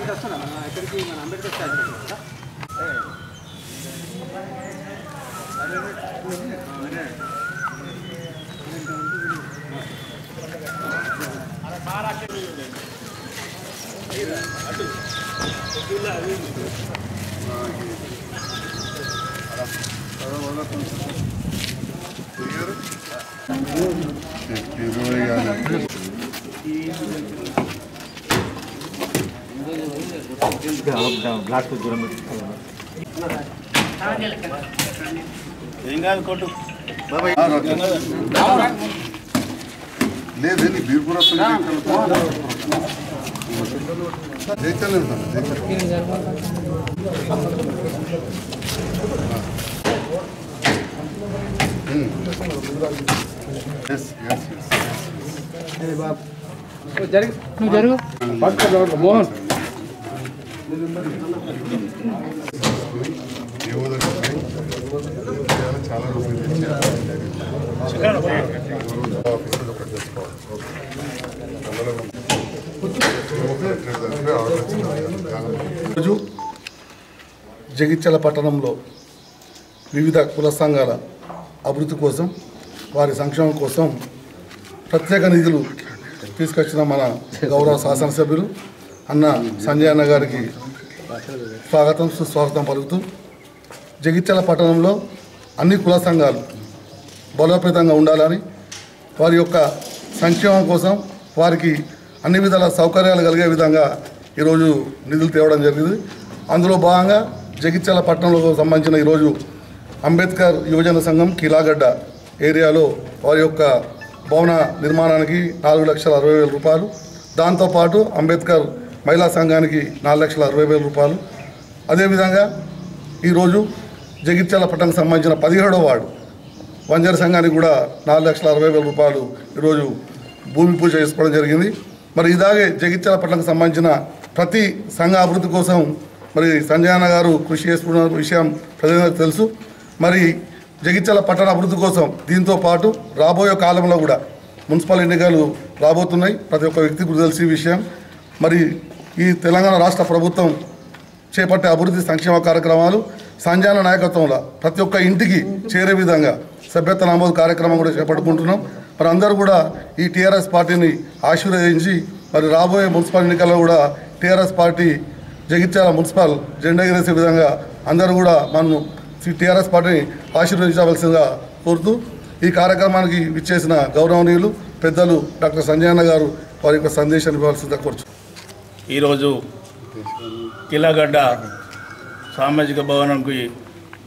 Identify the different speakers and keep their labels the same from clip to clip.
Speaker 1: ఇక్కడికి వస్తున్నా మన ఇక్కడికి మన అంబేద్కర్ స్టాచ్యూ వస్తుందా?
Speaker 2: లేదు నీ బీర్ కూడా జయించలేము సార్ జయించలేము ఎస్ ఎస్
Speaker 1: నువ్వు జరుగు. మోహన్.
Speaker 2: చాలా రోజులు ఆఫీసులో ఒకటి తెచ్చుకోవాలి
Speaker 3: రోజు జగిత్యాల పట్టణంలో వివిధ కుల సంఘాల అభివృద్ధి కోసం వారి సంక్షేమం కోసం ప్రత్యేక నిధులు తీసుకొచ్చిన మన గౌరవ శాసనసభ్యులు అన్న సంజయ్ అన్న గారికి స్వాగతం సుస్వాగతం పలుకుతూ జగిత్యాల పట్టణంలో అన్ని కుల సంఘాలు బలోపేతంగా ఉండాలని వారి యొక్క సంక్షేమం కోసం వారికి అన్ని విధాల సౌకర్యాలు కలిగే విధంగా ఈరోజు నిధులు తేవడం జరిగింది. అందులో భాగంగా జగిత్యాల పట్టణంలో సంబంధించిన ఈరోజు అంబేద్కర్ యువజన సంఘం కిలాగడ్డ ఏరియాలో వారి యొక్క భవన నిర్మాణానికి నాలుగు లక్షల అరవై వేల రూపాయలు. దాంతోపాటు అంబేద్కర్ మహిళా సంఘానికి నాలుగు లక్షల అరవై వేల రూపాయలు. అదేవిధంగా ఈరోజు జగిత్యాల పట్టణకు సంబంధించిన పదిహేడో వార్డు వంజర సంఘానికి కూడా నాలుగు లక్షల అరవై వేల రూపాయలు ఈరోజు భూమి పూజ చేసుకోవడం జరిగింది. మరి ఇలాగే జగిత్యాల పట్టణకు సంబంధించిన ప్రతి సంఘ అభివృద్ధి కోసం మరి సంజయ్ గారు కృషి చేసుకున్న విషయం ప్రజలందరికీ తెలుసు. మరి జగిత్యాల పట్టణ అభివృద్ధి కోసం దీంతో పాటు రాబోయే కాలంలో కూడా మున్సిపల్ ఎన్నికలు రాబోతున్నాయి. ప్రతి ఒక్క వ్యక్తికి గురి తెలిసి ఈ విషయం. మరి ఈ తెలంగాణ రాష్ట్ర ప్రభుత్వం చేపట్టే అభివృద్ధి సంక్షేమ కార్యక్రమాలు సంజాన నాయకత్వంలో ప్రతి ఒక్క ఇంటికి చేరే విధంగా సభ్యత్వ నమోదు కార్యక్రమం కూడా చేపట్టుకుంటున్నాం. మరి అందరూ కూడా ఈ టీఆర్ఎస్ పార్టీని ఆశీర్వదించి మరి రాబోయే మున్సిపల్ ఎన్నికల్లో కూడా టీఆర్ఎస్ పార్టీ జగిత్యాల మున్సిపల్ జెండా ఎగరేసే విధంగా అందరూ కూడా మనం టీఆర్ఎస్ పార్టీని ఆశీర్వదించవలసిందిగా కోరుతూ ఈ కార్యక్రమానికి విచ్చేసిన గౌరవనీయులు పెద్దలు డాక్టర్ సంజయన్న గారు వారి యొక్క సందేశాన్ని ఇవ్వాల్సిందిగా కోరుచు
Speaker 4: ఈరోజు కిలాగడ్డ సామాజిక భవనంకి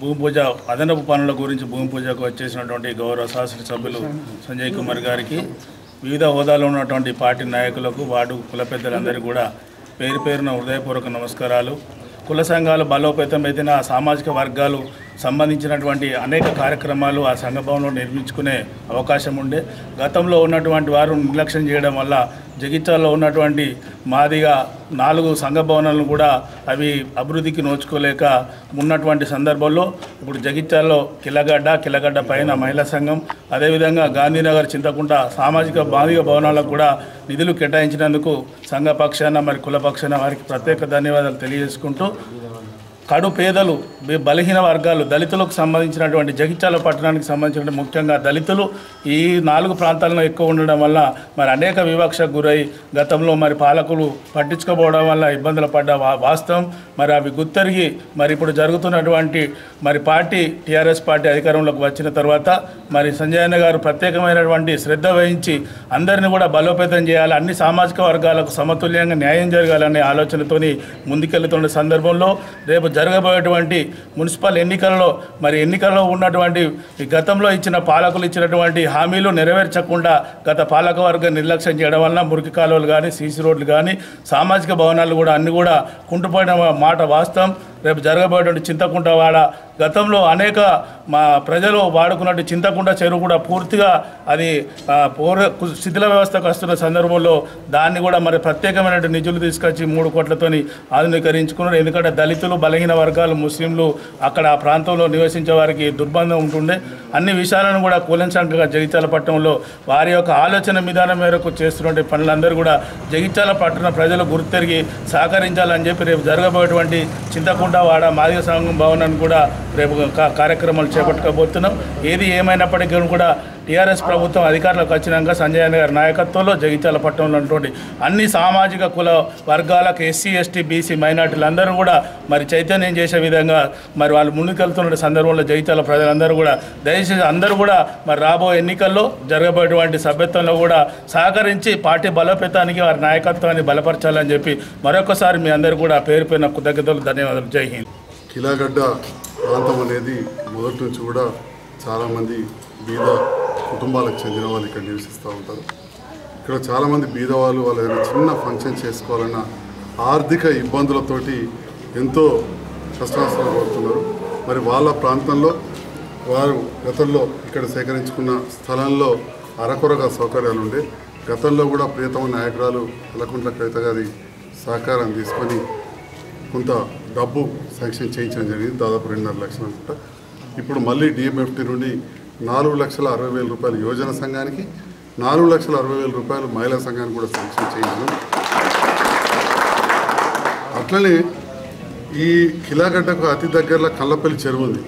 Speaker 4: భూమి పూజ అదనపు పనుల గురించి భూమి పూజకు వచ్చేసినటువంటి గౌరవ శాసనసభ్యులు సంజయ్ కుమార్ గారికి వివిధ హోదాలో ఉన్నటువంటి పార్టీ నాయకులకు వార్డు కుల పెద్దలందరికీ కూడా పేరు పేరున హృదయపూర్వక నమస్కారాలు. కుల సంఘాలు బలోపేతం అయితే ఆ సామాజిక వర్గాలు సంబంధించినటువంటి అనేక కార్యక్రమాలు ఆ సంఘభవనంలో నిర్మించుకునే అవకాశం ఉండే. గతంలో ఉన్నటువంటి వారు నిర్లక్ష్యం చేయడం వల్ల జగిత్యాలలో ఉన్నటువంటి మాదిగా నాలుగు సంఘ భవనాలను కూడా అవి అభివృద్ధికి నోచుకోలేక ఉన్నటువంటి సందర్భంలో ఇప్పుడు జగిత్యాలలో కిలగడ్డ కిలగడ్డ పైన మహిళా సంఘం అదేవిధంగా గాంధీనగర్ చింతకుంట సామాజిక బాధిక భవనాలకు కూడా నిధులు కేటాయించినందుకు సంఘ పక్షాన మరి కుల పక్షాన వారికి ప్రత్యేక ధన్యవాదాలు తెలియజేసుకుంటూ కడు పేదలు బలహీన వర్గాలు దళితులకు సంబంధించినటువంటి జగిత్యాల పట్టణానికి సంబంధించిన ముఖ్యంగా దళితులు ఈ నాలుగు ప్రాంతాలను ఎక్కువ ఉండడం వల్ల మరి అనేక వివక్షకు గురై గతంలో మరి పాలకులు పట్టించుకోపోవడం వల్ల ఇబ్బందులు పడ్డ వాస్తవం. మరి అవి గుర్తెరిగి మరి ఇప్పుడు జరుగుతున్నటువంటి మరి పార్టీ టీఆర్ఎస్ పార్టీ అధికారంలోకి వచ్చిన తర్వాత మరి సంజయన్న గారు ప్రత్యేకమైనటువంటి శ్రద్ధ వహించి అందరిని కూడా బలోపేతం చేయాలి అన్ని సామాజిక వర్గాలకు సమతుల్యంగా న్యాయం జరగాలనే ఆలోచనతోని ముందుకెళ్తున్న సందర్భంలో రేపు జరగబోయేటువంటి మున్సిపల్ ఎన్నికలలో మరి ఎన్నికల్లో ఉన్నటువంటి గతంలో ఇచ్చిన పాలకులు ఇచ్చినటువంటి హామీలు నెరవేర్చకుండా గత పాలక వర్గం నిర్లక్ష్యం చేయడం వలన మురికి కాలువలు కానీ సీసీ రోడ్లు కానీ సామాజిక భవనాలు కూడా అన్నీ కూడా కుంటుపోయిన మాట వాస్తవం. రేపు జరగబోయేటువంటి చింతకుంటవాడ గతంలో అనేక మా ప్రజలు వాడుకున్నట్టు చింతకుంట చెరువు కూడా పూర్తిగా అది పూర్వ శిథిల వ్యవస్థకు వస్తున్న సందర్భంలో దాన్ని కూడా మరి ప్రత్యేకమైన నిధులు తీసుకొచ్చి మూడు కోట్లతోని ఆధునీకరించుకున్నారు. ఎందుకంటే దళితులు బలహీన వర్గాలు ముస్లింలు అక్కడ ఆ ప్రాంతంలో నివసించే వారికి దుర్బంధం ఉంటుండే. అన్ని విషయాలను కూడా కూలంచంకగా జగిత్యాల పట్టణంలో వారి యొక్క ఆలోచన విధానం మేరకు చేస్తున్నటువంటి పనులందరూ కూడా జగిత్యాల పట్టణ ప్రజలు గుర్తెరిగి సహకరించాలని చెప్పి రేపు జరగబోయేటువంటి చింతకుంట వాడ మాదిగ సంఘం భవనాన్ని కూడా రేపు కార్యక్రమాలు చేపట్టుకోబోతున్నాం ఏది ఏమైనప్పటికీ కూడా టీఆర్ఎస్ ప్రభుత్వం అధికారంలోకి వచ్చినాక సంజయ్ అన్న గారి నాయకత్వంలో జగిత్యాల పట్టణంలో ఉన్నటువంటి అన్ని సామాజిక కుల వర్గాలకు ఎస్సీ ఎస్టీ బీసీ మైనార్టీలందరూ కూడా మరి చైతన్యం చేసే విధంగా మరి వాళ్ళు ముందుకెళ్తున్న సందర్భంలో జగిత్యాల ప్రజలందరూ కూడా దయచేసి అందరూ కూడా మరి రాబోయే ఎన్నికల్లో జరగబోయేటువంటి సభ్యత్వంలో కూడా సహకరించి పార్టీ బలోపేతానికి వారి నాయకత్వాన్ని బలపరచాలని చెప్పి మరొకసారి మీ అందరూ కూడా పేరు పేరున కృతజ్ఞతలు ధన్యవాదాలు. జై హింద్.
Speaker 2: కిలాగడ్డ ప్రాంతం అనేది మొదటి నుంచి కూడా చాలామంది బీద కుటుంబాలకు చెందిన వాళ్ళు ఇక్కడ నివసిస్తూ ఉంటారు. ఇక్కడ చాలామంది బీదవాళ్ళు వాళ్ళు ఏదైనా చిన్న ఫంక్షన్ చేసుకోవాలన్న ఆర్థిక ఇబ్బందులతోటి ఎంతో కష్టాలు పడుతున్నారు. మరి వాళ్ళ ప్రాంతంలో వారు గతంలో ఇక్కడ సేకరించుకున్న స్థలంలో అరకొరగా సౌకర్యాలు ఉండే గతంలో కూడా ప్రియతమ నాయకురాలు అలకుంట్ల కవిత గారి సహకారం తీసుకొని కొంత డబ్బు శాంక్షన్ చేయించడం జరిగింది దాదాపు రెండున్నర లక్షలు అనుకుంటా. ఇప్పుడు మళ్ళీ డిఎంఎఫ్టీ నుండి నాలుగు లక్షల అరవై వేల రూపాయలు యోజన సంఘానికి నాలుగు లక్షల అరవై వేల రూపాయలు మహిళా సంఘానికి కూడా శాంక్షన్ చేయించడం అట్లనే ఈ కిలాగడ్డకు అతి దగ్గరలో కళ్ళపల్లి చెరువు ఉంది.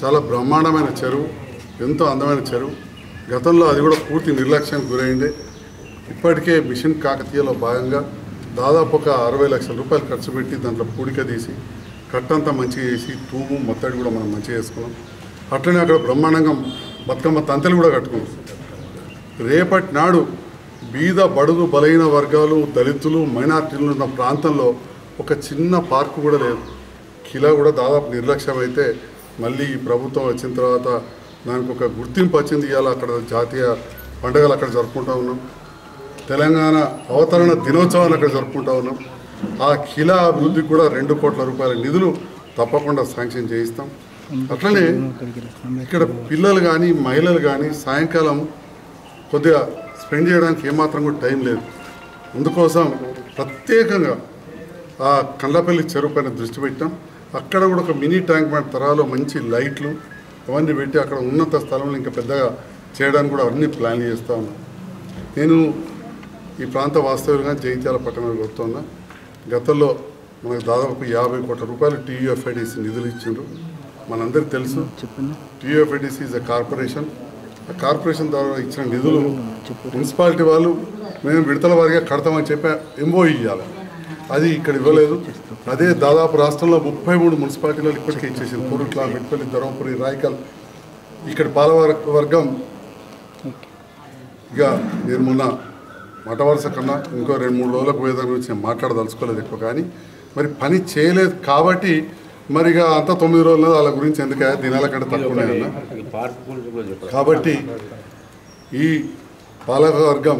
Speaker 2: చాలా బ్రహ్మాండమైన చెరువు ఎంతో అందమైన చెరువు. గతంలో అది కూడా పూర్తి నిర్లక్ష్యానికి గురైండే ఇప్పటికే మిషన్ కాకతీయలో భాగంగా దాదాపు ఒక అరవై లక్షల రూపాయలు ఖర్చు పెట్టి దాంట్లో పూడిక తీసి కట్టంతా మంచిగా చేసి తూము మొత్తడి కూడా మనం మంచిగా చేసుకున్నాం. అట్లనే అక్కడ బ్రహ్మాండంగా బతుకమ్మ తంతెలు కూడా కట్టుకున్నాం రేపటి నాడు బీద బడుగు బలైన వర్గాలు దళితులు మైనార్టీలు ఉన్న ప్రాంతంలో ఒక చిన్న పార్కు కూడా లేదు. కిలా కూడా దాదాపు నిర్లక్ష్యం అయితే మళ్ళీ ఈ ప్రభుత్వం వచ్చిన తర్వాత దానికి ఒక గుర్తింపు వచ్చింది. ఇవాళ అక్కడ జాతీయ పండుగలు అక్కడ జరుపుకుంటా ఉన్నాం. తెలంగాణ అవతరణ దినోత్సవాన్ని అక్కడ జరుపుకుంటా ఉన్నాం. ఆ కిలా అభివృద్ధికి కూడా రెండు కోట్ల రూపాయల నిధులు తప్పకుండా శాంక్షన్ చేయిస్తాం. అట్లనే ఇక్కడ పిల్లలు కానీ మహిళలు కానీ సాయంకాలం కొద్దిగా స్పెండ్ చేయడానికి ఏమాత్రం కూడా టైం లేదు. అందుకోసం ప్రత్యేకంగా ఆ కండ్లపల్లి చెరువు పైన దృష్టి పెట్టాం. అక్కడ కూడా ఒక మినీ ట్యాంక్ బండ్ తరాలో మంచి లైట్లు అవన్నీ పెట్టి అక్కడ ఉన్నత స్థలంలో ఇంకా పెద్దగా చేయడానికి కూడా అన్ని ప్లాన్ చేస్తూ ఉన్నాం. నేను ఈ ప్రాంత వాస్తవ్యంగా జగిత్యాల పట్టణంలో కొడుతున్నా గతంలో మనకు దాదాపు యాభై కోట్ల రూపాయలు టీయూఎఫ్ఐడిసి నిధులు ఇచ్చిండ్రు. మనందరికీ తెలుసు. టీయూఎఫ్ఐడిసి ఇస్ అ కార్పొరేషన్ ఆ కార్పొరేషన్ ద్వారా ఇచ్చిన నిధులు మున్సిపాలిటీ వాళ్ళు మేము విడతల వారిగా కడతామని చెప్పి ఎంఓ ఇవ్వాలి అది ఇక్కడ ఇవ్వలేదు. అదే దాదాపు రాష్ట్రంలో ముప్పై మూడు మున్సిపాలిటీలు ఇప్పటికే ఇచ్చేసింది. కోరుట్ల మెట్పల్లి ధర్మపురి రాయకల్. ఇక్కడ పాలవర వర్గం ఇక నేను మొన్న మట వరుస కన్నా ఇంకో రెండు మూడు రోజులకు పోయేదాని గురించి నేను మాట్లాడదలుచుకోలేదు ఎక్కువ కానీ. మరి పని చేయలేదు కాబట్టి మరి ఇక అంత తొమ్మిది రోజులు వాళ్ళ గురించి ఎందుకే దినాల కంటే తక్కువ కాబట్టి ఈ పాలక వర్గం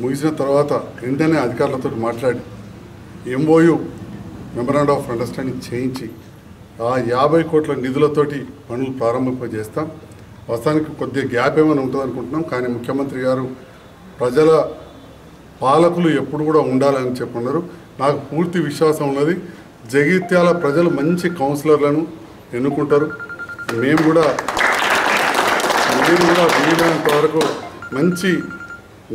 Speaker 2: ముగిసిన తర్వాత వెంటనే అధికారులతో మాట్లాడి ఎంఓయు మెమరాండ్ ఆఫ్ అండర్స్టాండింగ్ చేయించి ఆ యాభై కోట్ల నిధులతోటి పనులు ప్రారంభింపజేస్తాం. వాస్తవానికి కొద్దిగా గ్యాప్ ఏమైనా ఉంటుంది అనుకుంటున్నాం కానీ ముఖ్యమంత్రి గారు ప్రజల పాలకులు ఎప్పుడు కూడా ఉండాలని చెప్పున్నారు నాకు పూర్తి విశ్వాసం ఉన్నది జగిత్యాల ప్రజలు మంచి కౌన్సిలర్లను ఎన్నుకుంటారు. మేము కూడా మేము కూడా వీలైనంత వరకు మంచి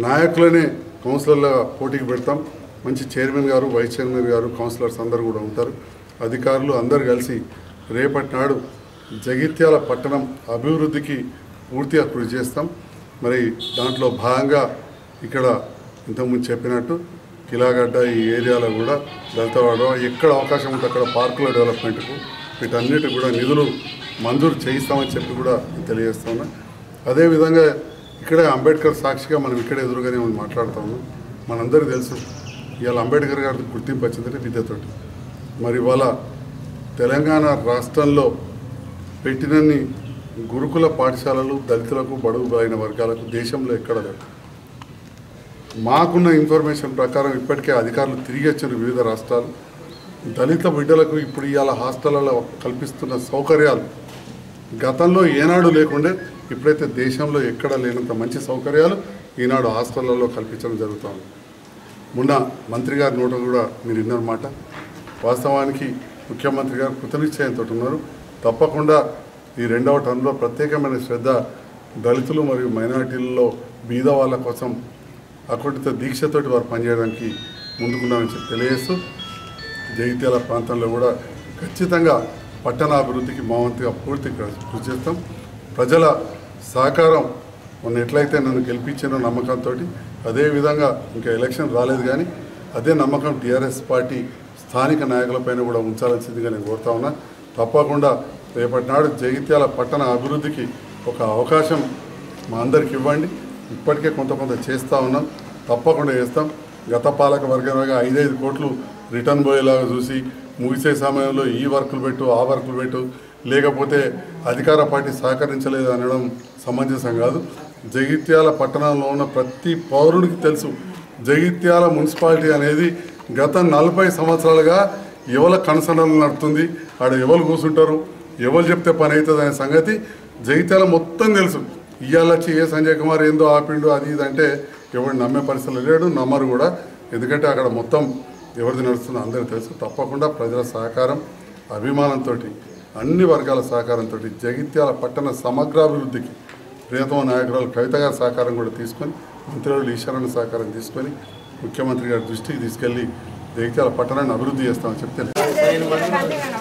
Speaker 2: నాయకులనే కౌన్సిలర్లుగా పోటీకి పెడతాం. మంచి చైర్మన్ గారు వైస్ చైర్మన్ గారు కౌన్సిలర్స్ అందరూ కూడా ఉంటారు. అధికారులు అందరు కలిసి రేపటి నాడు జగిత్యాల పట్టణం అభివృద్ధికి పూర్తిగా కృషి చేస్తాం. మరి దాంట్లో భాగంగా ఇక్కడ ఇంతకుముందు చెప్పినట్టు కిలాగడ్డ ఈ ఏరియాలో కూడా దళితవాడ ఎక్కడ అవకాశం ఉంటే అక్కడ పార్కుల డెవలప్మెంట్కు వీటన్నిటి కూడా నిధులు మంజూరు చేయిస్తామని చెప్పి కూడా తెలియజేస్తా ఉన్నా అదేవిధంగా ఇక్కడే అంబేద్కర్ సాక్షిగా మనం ఇక్కడే ఎదురుగానే మనం మాట్లాడుతా ఉన్నాం మనందరికీ తెలుసు ఇవాళ అంబేద్కర్ గారికి గుర్తింపు వచ్చిందంటే విద్యతోటి. మరి ఇవాళ తెలంగాణ రాష్ట్రంలో పెట్టినన్ని గురుకుల పాఠశాలలు దళితులకు బడుగు బలైన వర్గాలకు దేశంలో ఎక్కడ లేదు మాకున్న ఇన్ఫర్మేషన్ ప్రకారం ఇప్పటికే అధికారులు తిరిగి వచ్చిన వివిధ రాష్ట్రాలు. దళిత బిడ్డలకు ఇప్పుడు ఇవాళ హాస్టళ్ళలో కల్పిస్తున్న సౌకర్యాలు. గతంలో ఏనాడు లేకుండే ఇప్పుడైతే దేశంలో ఎక్కడ లేనంత మంచి సౌకర్యాలు ఈనాడు హాస్టళ్ళలో కల్పించడం జరుగుతుంది. మొన్న మంత్రి గారి నోట కూడా మీరు విన్నారు మాట. వాస్తవానికి ముఖ్యమంత్రి గారు కృతనిశ్చయంతో ఉన్నారు. తప్పకుండా ఈ రెండవ టర్మ్లో ప్రత్యేకమైన శ్రద్ధ దళితులు మరియు మైనార్టీలలో బీద వాళ్ళ కోసం అకుంఠిత దీక్షతోటి వారు పనిచేయడానికి ముందుకున్నారని చెప్పి తెలియజేస్తూ జగిత్యాల ప్రాంతంలో కూడా ఖచ్చితంగా పట్టణాభివృద్ధికి మా వంతుగా పూర్తి కృషి చేస్తాం. ప్రజల సహకారం మొన్న ఎట్లయితే నన్ను గెలిపించిన నమ్మకంతో అదేవిధంగా ఇంకా ఎలక్షన్ రాలేదు కానీ అదే నమ్మకం టీఆర్ఎస్ పార్టీ స్థానిక నాయకులపైన కూడా ఉంచాల్సిందిగా నేను కోరుతా ఉన్నా. తప్పకుండా రేపటి నాడు జగిత్యాల పట్టణ అభివృద్ధికి ఒక అవకాశం మా అందరికి ఇవ్వండి. ఇప్పటికే కొంత కొంత చేస్తూ ఉన్నాం. తప్పకుండా చేస్తాం. గత పాలక వర్గంగా ఐదైదు కోట్లు రిటర్న్ పోయేలాగా చూసి ముగిసే సమయంలో ఈ వర్కులు పెట్టు ఆ వర్కులు పెట్టు. లేకపోతే అధికార పార్టీ సహకరించలేదు అనడం సమంజసం కాదు. జగిత్యాల పట్టణంలో ఉన్న ప్రతి పౌరుడికి తెలుసు. జగిత్యాల మున్సిపాలిటీ అనేది గత నలభై సంవత్సరాలుగా ఎవల కనసనలు నడుతుంది ఆడ ఎవరు కూర్చుంటారు ఎవరు చెప్తే పని అవుతుంది అనే సంగతి జగిత్యాల మొత్తం తెలుసు. ఇవాళ వచ్చి ఏ సంజయ్ కుమార్ ఏందో ఆపిండు అది ఇది అంటే ఎవరు నమ్మే పరిస్థితులు లేడు నమ్మరు కూడా. ఎందుకంటే అక్కడ మొత్తం ఎవరిది నడుస్తుందో అందరికీ తెలుసు. తప్పకుండా ప్రజల సహకారం అభిమానంతో అన్ని వర్గాల సహకారంతో జగిత్యాల పట్టణ సమగ్రాభివృద్ధికి ప్రియతమ నాయకురాలు కవిత గారి సహకారం కూడా తీసుకొని మంత్రులు ఈశ్వరణ సహకారం తీసుకొని ముఖ్యమంత్రి గారి దృష్టికి తీసుకెళ్ళి జగిత్యాల పట్టణాన్ని అభివృద్ధి చేస్తామని చెప్తే